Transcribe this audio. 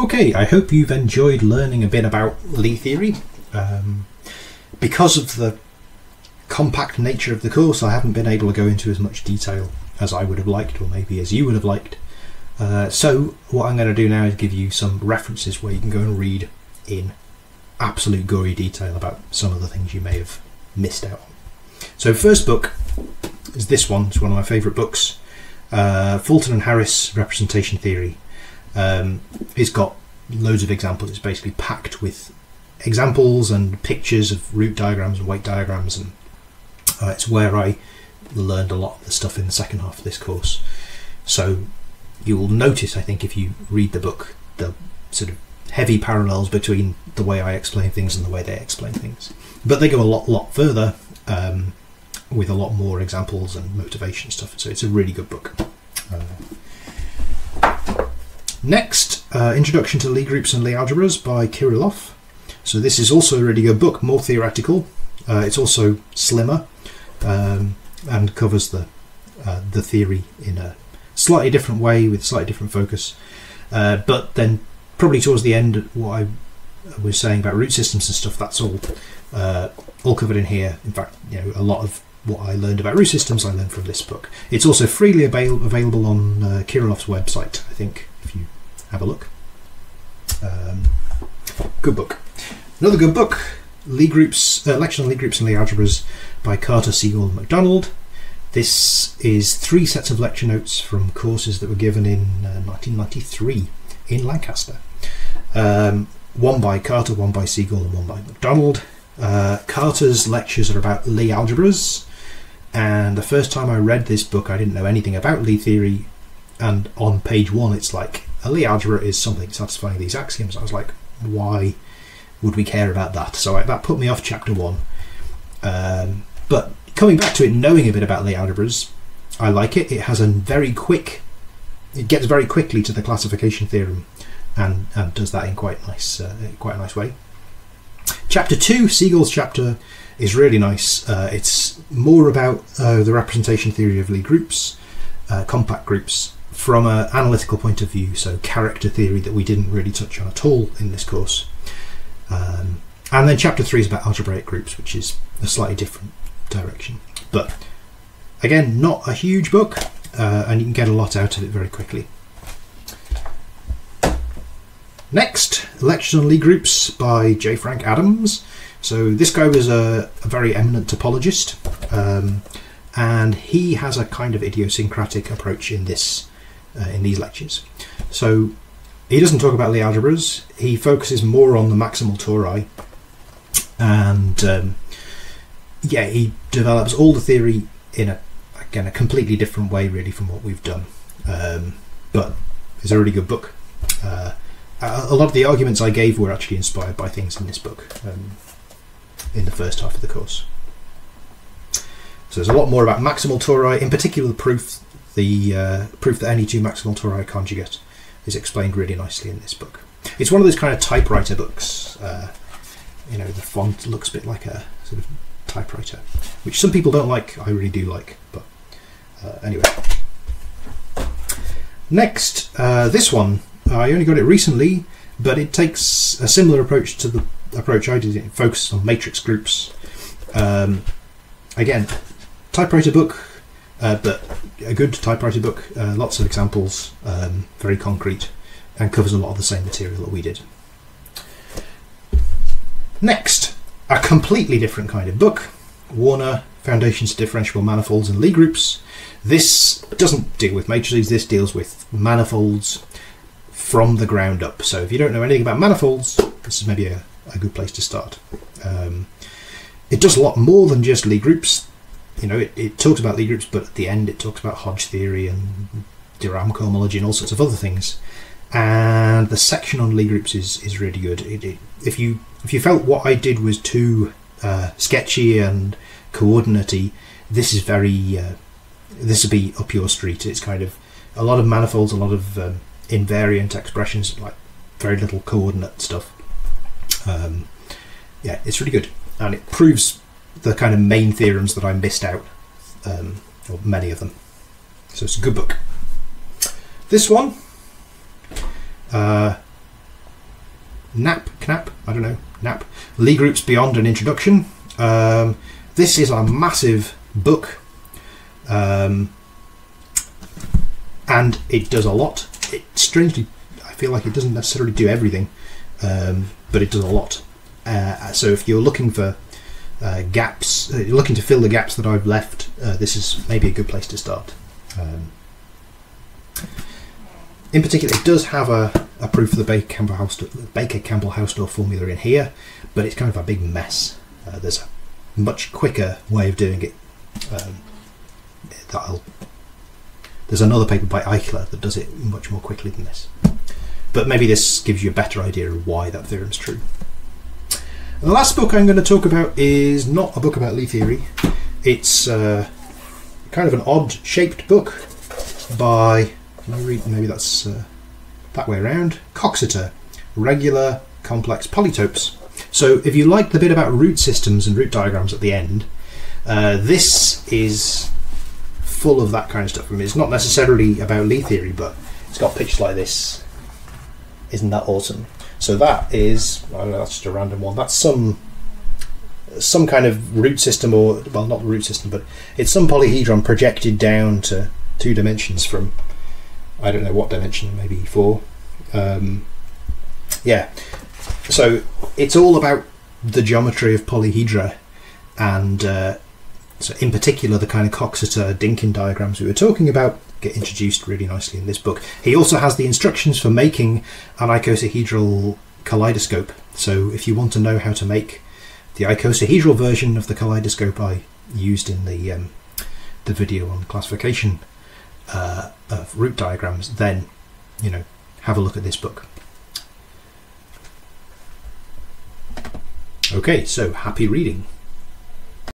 Okay, I hope you've enjoyed learning a bit about Lie theory. Um, because of the compact nature of the course, I haven't been able to go into as much detail as I would have liked, or maybe as you would have liked. Uh, so, what I'm going to do now is give you some references where you can go and read in absolute gory detail about some of the things you may have missed out on. So, first book is this one. It's one of my favourite books. Uh, Fulton and Harris Representation Theory. Um, it's got loads of examples. It's basically packed with examples and pictures of root diagrams and weight diagrams, and uh, it's where I learned a lot of the stuff in the second half of this course. So you will notice, I think, if you read the book, the sort of heavy parallels between the way I explain things and the way they explain things. But they go a lot, lot further um, with a lot more examples and motivation stuff. So it's a really good book. Uh, next, uh, Introduction to Lie Groups and Lie Algebras by Kirillov. So this is also a really good book, more theoretical. Uh, it's also slimmer um, and covers the uh, the theory in a slightly different way with slightly different focus. Uh, but then probably towards the end, what I was saying about root systems and stuff, that's all uh, all covered in here. In fact, you know, a lot of what I learned about root systems I learned from this book. It's also freely avail- available on uh, Kirillov's website, I think, have a look. Um, good book. Another good book, Lie Groups, uh, Lecture on Lie Groups and Lie Algebras by Carter, Segal, and MacDonald. This is three sets of lecture notes from courses that were given in uh, 1993 in Lancaster. Um, one by Carter, one by Segal, and one by MacDonald. Uh, Carter's lectures are about Lie algebras, and the first time I read this book, I didn't know anything about Lie theory. And on page one, it's like Lie algebra is something satisfying these axioms. I was like, why would we care about that? So I, that put me off chapter one. Um, but coming back to it, knowing a bit about Lie algebras, I like it. It has a very quick, it gets very quickly to the classification theorem, and, and does that in quite nice, uh, quite a nice way. Chapter two, Segal's chapter, is really nice. Uh, it's more about uh, the representation theory of Lie groups, uh, compact groups, from an analytical point of view. So character theory that we didn't really touch on at all in this course. Um, and then chapter three is about algebraic groups, which is a slightly different direction. But again, not a huge book, uh, and you can get a lot out of it very quickly. Next, Lectures on Lie Groups by J. Frank Adams. So this guy was a, a very eminent topologist, um, and he has a kind of idiosyncratic approach in this uh, in these lectures. So he doesn't talk about the algebras. He focuses more on the maximal tori, and um, yeah, he develops all the theory in a again a completely different way, really, from what we've done. Um, but it's a really good book. Uh, a lot of the arguments I gave were actually inspired by things in this book um, in the first half of the course. So there's a lot more about maximal tori, in particular the proof the uh, proof that any two maximal tori are conjugate is explained really nicely in this book. It's one of those kind of typewriter books. Uh, you know, the font looks a bit like a sort of typewriter, which some people don't like. I really do like, but uh, anyway. Next, uh, this one I only got it recently, but it takes a similar approach to the approach I did. It focuses on matrix groups. Um, again, typewriter book, uh, but a good typewriter book. Uh, lots of examples, um, very concrete, and covers a lot of the same material that we did. Next, a completely different kind of book. Warner Foundations to Differentiable Manifolds and Lie Groups. This doesn't deal with matrices. This deals with manifolds from the ground up. So if you don't know anything about manifolds, this is maybe a, a good place to start. Um, it does a lot more than just Lie groups. You know, it, it talks about Lie groups, but at the end it talks about Hodge theory and de Rham cohomology and all sorts of other things. And the section on Lie groups is, is really good. It, it, if you if you felt what I did was too uh, sketchy and coordinatey, this is very uh, this would be up your street. It's kind of a lot of manifolds, a lot of um, invariant expressions, like very little coordinate stuff. Um, yeah, it's really good, and it proves the kind of main theorems that I missed out, um, or many of them. So it's a good book. This one, uh, NAP, KNAP, I don't know, NAP, Lie Groups Beyond an Introduction. Um, this is a massive book, um, and it does a lot. It strangely, I feel like it doesn't necessarily do everything, um, but it does a lot. Uh, so if you're looking for uh, gaps, uh, looking to fill the gaps that I've left, uh, this is maybe a good place to start. Um, in particular, it does have a, a proof of the Baker Campbell House Baker Campbell Hausdorff formula in here, but it's kind of a big mess. Uh, there's a much quicker way of doing it. Um, there's another paper by Eichler that does it much more quickly than this. But maybe this gives you a better idea of why that theorem's true. The last book I'm going to talk about is not a book about Lie theory. It's uh, kind of an odd shaped book by, can read, maybe that's uh, that way around, Coxeter, Regular Complex Polytopes. So if you like the bit about root systems and root diagrams at the end, uh, this is full of that kind of stuff. I mean, it's not necessarily about Lie theory, but it's got pictures like this. Isn't that awesome? So that is, I don't know, that's just a random one. That's some some kind of root system, or well, not root system, but it's some polyhedron projected down to two dimensions from I don't know what dimension, maybe four. Um, yeah, so it's all about the geometry of polyhedra, and uh, so in particular the kind of Coxeter-Dynkin diagrams we were talking about get introduced really nicely in this book. He also has the instructions for making an icosahedral kaleidoscope. So if you want to know how to make the icosahedral version of the kaleidoscope I used in the um, the video on classification uh, of root diagrams, then you know have a look at this book. Okay, so happy reading.